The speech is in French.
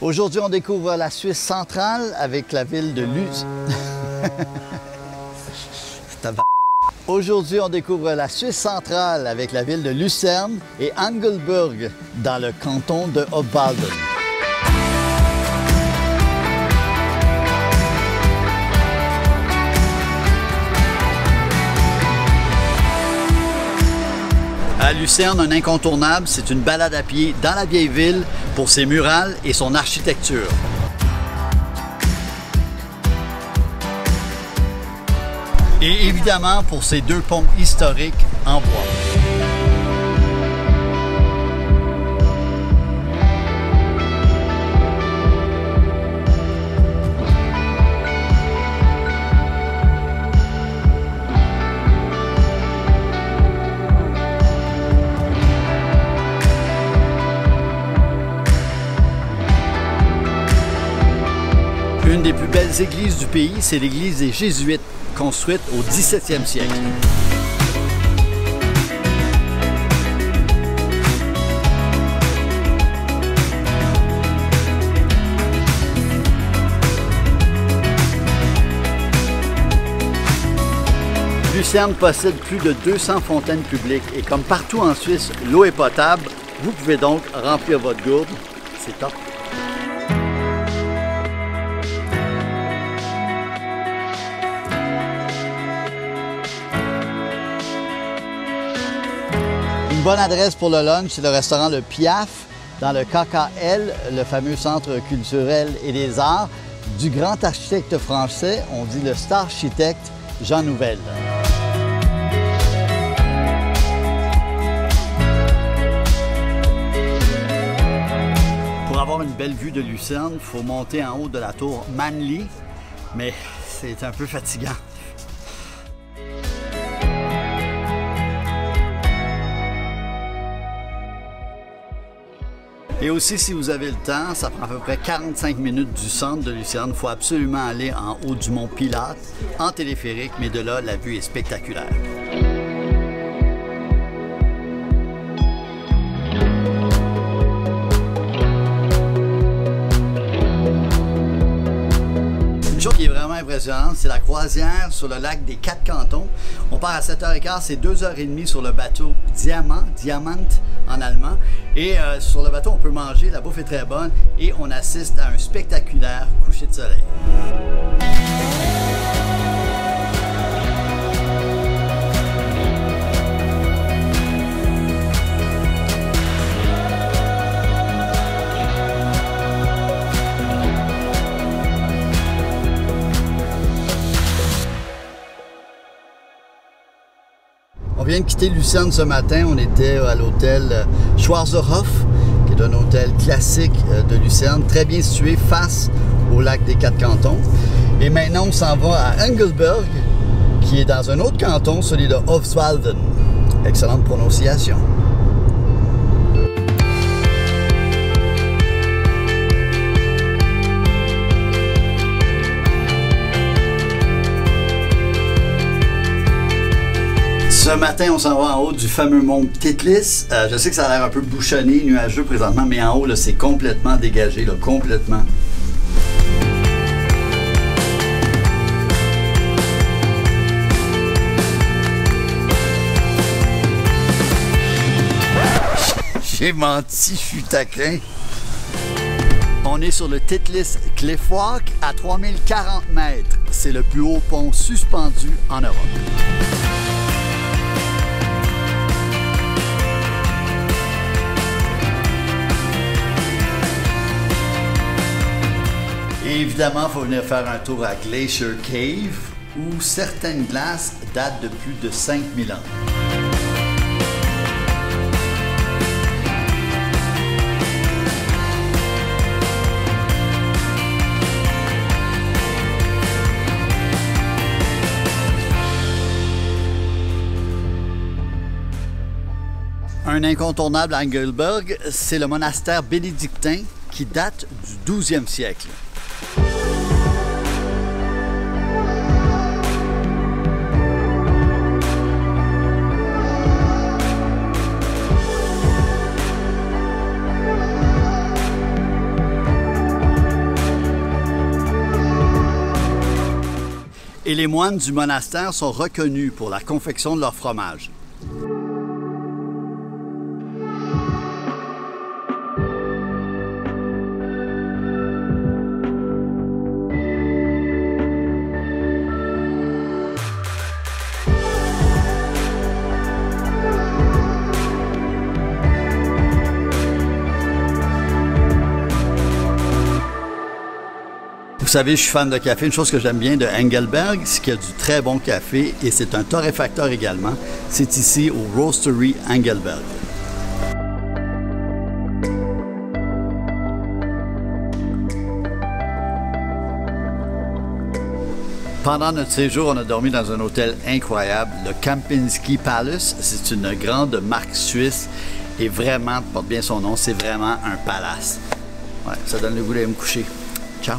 Aujourd'hui, on découvre la Suisse centrale avec la ville de Luz. Aujourd'hui, on découvre la Suisse centrale avec la ville de Lucerne et Angelburg dans le canton de Obwalden. À Lucerne, un incontournable, c'est une balade à pied dans la vieille ville pour ses murales et son architecture. Et évidemment pour ses deux ponts historiques en bois. Des plus belles églises du pays, c'est l'église des Jésuites, construite au 17e siècle. Lucerne possède plus de 200 fontaines publiques et comme partout en Suisse, l'eau est potable. Vous pouvez donc remplir votre gourde. C'est top. Une bonne adresse pour le lunch, c'est le restaurant Le Piaf dans le KKL, le fameux centre culturel et des arts du grand architecte français, on dit le star architecte Jean Nouvel. Pour avoir une belle vue de Lucerne, il faut monter en haut de la tour Manly, mais c'est un peu fatigant. Et aussi, si vous avez le temps, ça prend à peu près 45 minutes du centre de Lucerne. Il faut absolument aller en haut du mont Pilate, en téléphérique, mais de là, la vue est spectaculaire. C'est la croisière sur le lac des Quatre Cantons. On part à 7h15, c'est 2h30 sur le bateau Diamant, Diamant en allemand. Et euh, sur le bateau, on peut manger, la bouffe est très bonne et on assiste à un spectaculaire coucher vient de quitter Lucerne ce matin. On était à l'hôtel Schwarzerhof, qui est un hôtel classique euh, de Lucerne, très bien situé face au lac des Quatre Cantons. Et maintenant, on s'en va à Engelberg, qui est dans un autre canton, celui de Hofswalden. Excellente prononciation. Ce matin, on s'en va en haut du fameux mont Titlis. Euh, je sais que ça a l'air un peu bouchonné, nuageux présentement, mais en haut, c'est complètement dégagé, là, complètement. J'ai menti, je suis taquin. On est sur le Titlis Cliffwalk à 3040 mètres. C'est le plus haut pont suspendu en Europe. Évidemment, il faut venir faire un tour à Glacier Cave, où certaines glaces datent de plus de 5000 ans. Un incontournable à Engelberg, c'est le monastère bénédictin qui date du 12e siècle. Et les moines du monastère sont reconnus pour la confection de leur fromage. Savez, je suis fan de café. Une chose que j'aime bien de Engelberg, c'est qu'il y a du très bon café et c'est un torréfacteur également. C'est ici au Roastery Engelberg. Pendant notre séjour, on a dormi dans un hôtel incroyable, le Kempinski Palace. C'est une grande marque suisse et vraiment, porte bien son nom, c'est vraiment un palace. Ouais, ça donne le goût d'aller me coucher. Ciao!